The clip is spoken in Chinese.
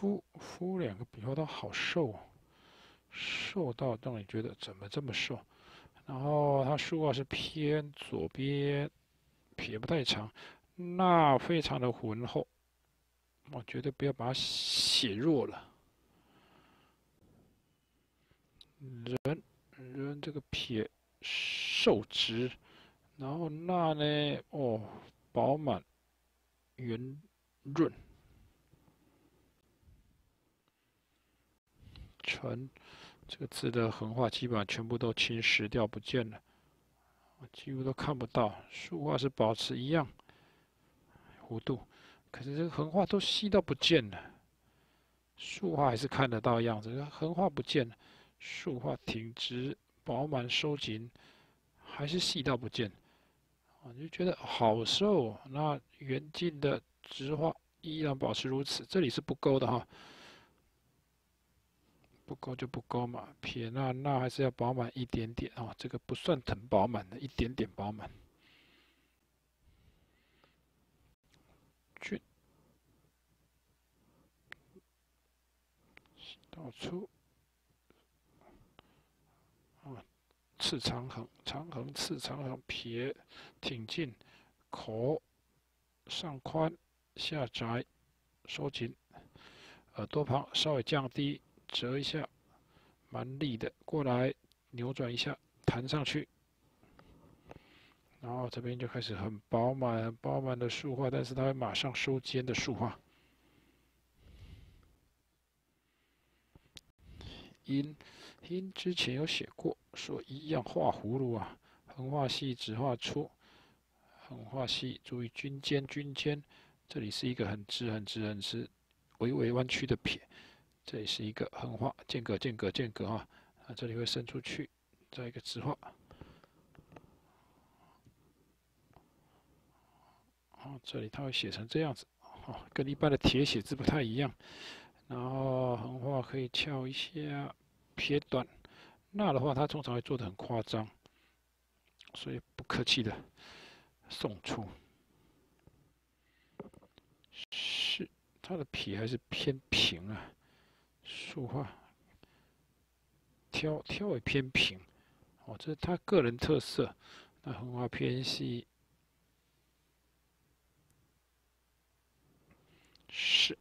夫夫两个笔画都好瘦，瘦到让你觉得怎么这么瘦？然后他竖画是偏左边，撇不太长，那非常的浑厚，我绝对不要把它写弱了。人人这个撇瘦直，然后那呢哦饱满圆润。横这个字的横画基本上全部都侵蚀掉不见了，几乎都看不到。竖画是保持一样弧度，可是这个横画都细到不见了。竖画还是看得到样子，横画不见了。竖画挺直、饱满、收紧，还是细到不见。啊，就觉得好瘦。那圆近的直画依然保持如此，这里是不勾的哈。不够就不够嘛，撇捺捺还是要饱满一点点哦，这个不算很饱满的，一点点饱满。卷，导出，啊，次长横，长横次长横，撇挺进，口上宽下窄，收紧，耳朵旁稍微降低。折一下，蛮力的，过来扭转一下，弹上去，然后这边就开始很饱满、很饱满的竖画，但是它会马上收尖的竖画。音音之前有写过，说一样画葫芦啊，横画细，直画粗，横画细，注意均尖，均尖，这里是一个很直、很直、很直，微微弯曲的撇。这里是一个横画，间隔、间隔、间隔啊，啊，这里会伸出去，再一个直画，好，这里它会写成这样子，哦，跟一般的铁写字不太一样。然后横画可以翘一下，撇短，捺的话它通常会做的很夸张，所以不客气的送出。是，它的撇还是偏平啊。竖画挑挑为偏平，哦，这是他个人特色，那横画偏西。是。